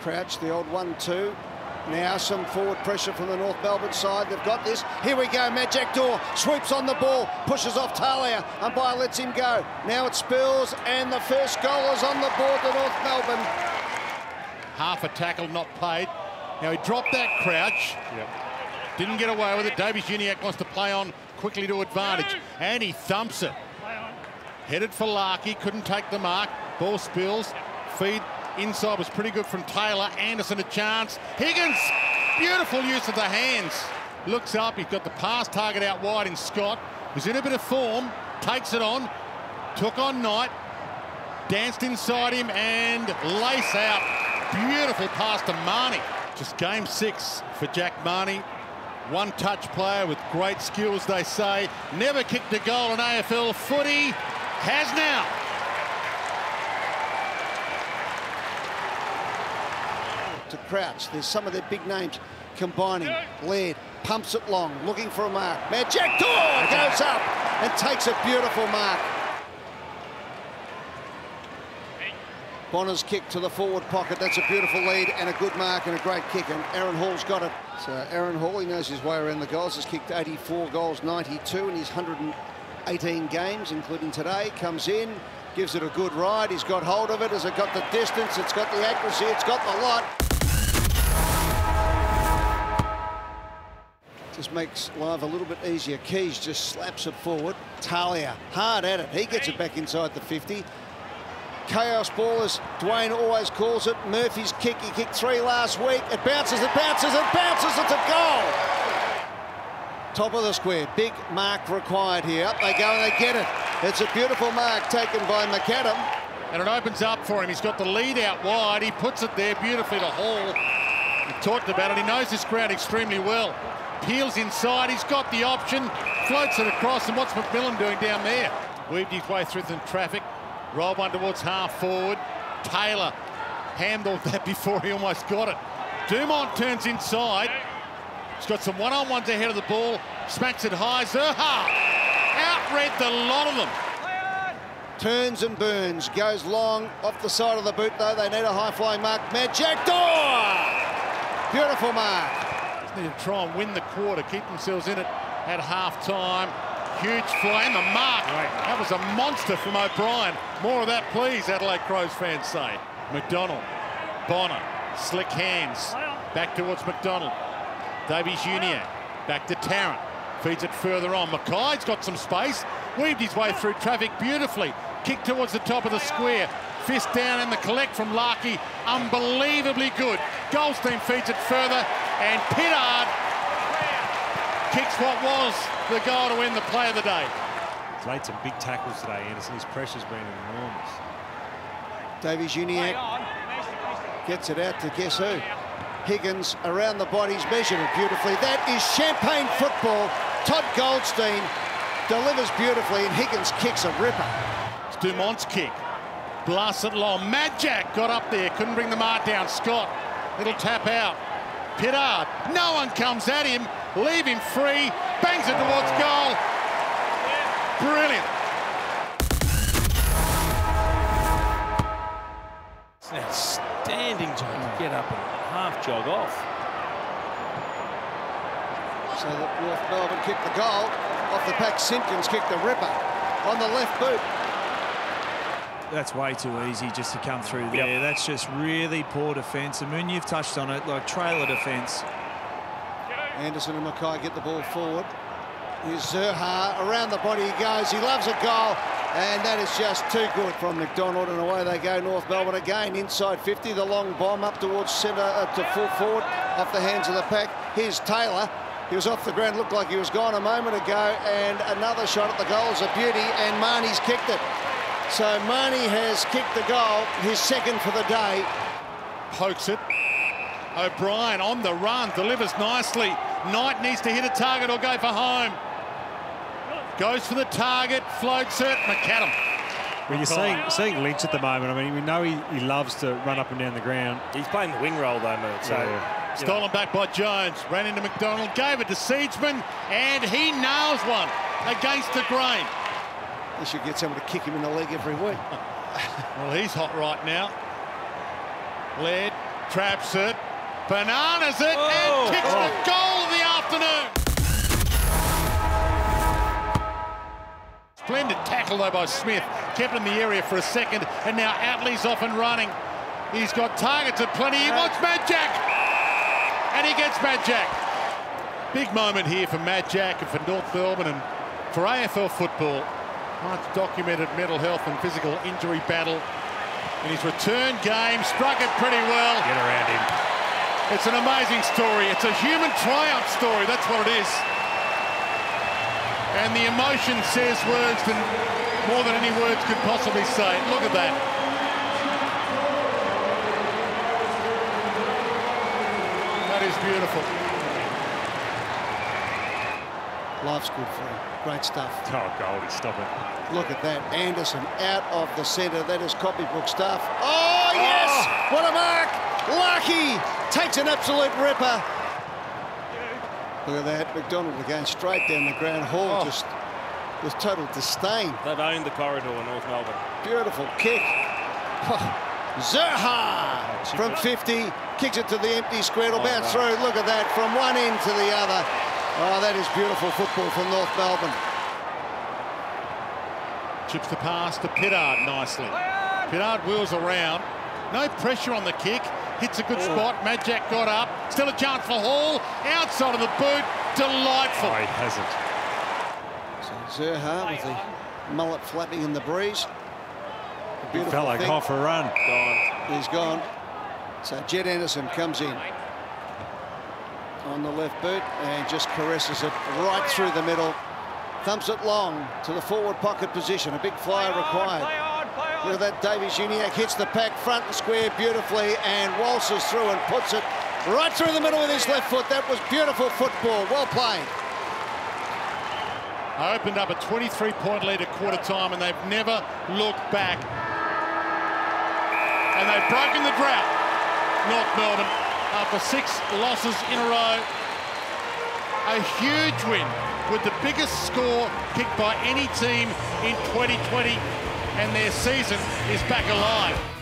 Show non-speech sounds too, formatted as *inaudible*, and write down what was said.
Crouch, the old one-two. Now some forward pressure from the North Melbourne side. They've got this. Here we go. Majak Daw sweeps on the ball, pushes off Talia. Umpire lets him go. Now it spills, and the first goal is on the board to North Melbourne. Half a tackle not paid. Now he dropped that crouch. Yep. Didn't get away with it. Davies-Uniacke wants to play on quickly to advantage. And he thumps it. Headed for Larkey. Couldn't take the mark. Ball spills. Feed Inside was pretty good from Taylor. Anderson a chance. Higgins, beautiful use of the hands. Looks up, he's got the pass target out wide in Scott. He's in a bit of form, takes it on, took on Knight, danced inside him and lace out. Beautiful pass to Mahoney. Just game six for Jack Mahoney. One touch player with great skills, they say. Never kicked a goal in AFL footy. Has now. To Crouch. There's some of their big names combining. Laird pumps it long, looking for a mark. Majak Daw goes up and takes a beautiful mark. Bonner's kick to the forward pocket. That's a beautiful lead and a good mark and a great kick. And Aaron Hall's got it. So Aaron Hall, he knows his way around the goals. Has kicked 84 goals, 92 in his 118 games, including today. Comes in, gives it a good ride. He's got hold of it. Has it got the distance? It's got the accuracy. It's got the lot. Just makes life a little bit easier. Keays just slaps it forward. Talia, hard at it. He gets it back inside the 50. Chaos ballers, Dwayne always calls it. Murphy's kick, he kicked three last week. It bounces, it bounces, it bounces, it's a goal. Top of the square, big mark required here. Up they go and they get it. It's a beautiful mark taken by McAdam. And it opens up for him. He's got the lead out wide. He puts it there beautifully to Hall. We talked about it. He knows this ground extremely well. Peels inside, he's got the option, floats it across, and what's McMillan doing down there? Weaved his way through the traffic, rolled one towards half forward. Taylor handled that *laughs* before he almost got it. Dumont turns inside. He's got some one-on-ones ahead of the ball, smacks it high. Zurhaar outread the lot of them. Turns and burns, goes long off the side of the boot though. They need a high-flying mark. Jack Daw! Beautiful mark need to try and win the quarter, keep themselves in it at half-time. Huge flame, a mark. Right. That was a monster from O'Brien. More of that, please, Adelaide Crows fans say. McDonald, Bonner, slick hands. Back towards McDonald. Davies Junior, back to Tarrant. Feeds it further on. Mackay's got some space. Weaved his way through traffic beautifully. Kick towards the top of the square. Fist down and the collect from Larkey. Unbelievably good. Goldstein feeds it further and Pittard kicks what was the goal to win the play of the day. He's made some big tackles today, Anderson. His pressure's been enormous. Davies-Uniacke gets it out to guess who? Higgins around the body's measured it beautifully. That is champagne football. Todd Goldstein delivers beautifully and Higgins kicks a ripper. It's Dumont's kick blasted long. Majak got up there, couldn't bring the mark down. Scott, little tap out. Pittard, no one comes at him, leave him free, bangs it towards goal. Brilliant. It's an outstanding job to get up and half jog off. So that North Melbourne kicked the goal. Off the pack, Simpkin's kicked the ripper on the left boot that's way too easy just to come through there. Yep. That's just really poor defence. And when you've touched on it, like trailer defence. Anderson and Mackay get the ball forward. Here's Zurhaar. Around the body he goes. He loves a goal. And that is just too good from McDonald. And away they go, North Melbourne again. Inside 50, the long bomb up towards centre, uh, to full forward, off the hands of the pack. Here's Taylor. He was off the ground, looked like he was gone a moment ago. And another shot at the goal is a beauty. And Marnie's kicked it. So Marnie has kicked the goal, his second for the day. Pokes it. O'Brien on the run, delivers nicely. Knight needs to hit a target or go for home. Goes for the target, floats it, McAdam. Well, you're seeing, seeing Lynch at the moment. I mean, we know he, he loves to run up and down the ground. He's playing the wing role, though, mate. So, yeah. Stolen back by Jones, ran into McDonald, gave it to Seitzman, and he nails one against the grain. He should get someone to kick him in the leg every week. *laughs* well, he's hot right now. Laird Traps it. Bananas it Oh. and kicks the goal of the afternoon. Splendid tackle though by Smith. Kept in the area for a second and now Atley's off and running. He's got targets at plenty. He wants Majak. And he gets Majak. Big moment here for Majak and for North Melbourne and for AFL football. Much documented mental health and physical injury battle. In his return game, struck it pretty well. Get around him. It's an amazing story. It's a human triumph story. That's what it is. And the emotion says words than more than any words could possibly say. Look at that. That is beautiful. Life's good for him. Great stuff. *laughs* Oh, Goldie, stop it. Look at that. Anderson out of the centre. That is copybook stuff. Oh, yes! Oh! What a mark! Lucky takes an absolute ripper. Look at that. McDonald again straight down the ground. Hall Oh. just with total disdain. They've owned the corridor in North Melbourne. Beautiful kick. Oh, Zurhaar oh, from 50 kicks it to the empty square. It'll bounce through. Look at that from one end to the other. Oh, that is beautiful football from North Melbourne. Chips the pass to Pittard nicely. Pittard wheels around. No pressure on the kick. Hits a good spot. Majak got up. Still a chance for Hall. Outside of the boot. Delightful. Oh, he hasn't. So Zurhaar with the mullet flapping in the breeze. A He beautiful felt like thing. off a run. Gone. He's gone. So Jed Anderson comes in on the left boot and just caresses it right through the middle. Thumps it long to the forward pocket position. A big flyer required. Look at that. Davies Uniacke hits the pack front and square beautifully and waltzes through and puts it right through the middle with his left foot. That was beautiful football. Well played. I opened up a 23-point lead at quarter time and they've never looked back. And they've broken the drought, North Melbourne, after six losses in a row. A huge win with the biggest score kicked by any team in 2020 and their season is back alive.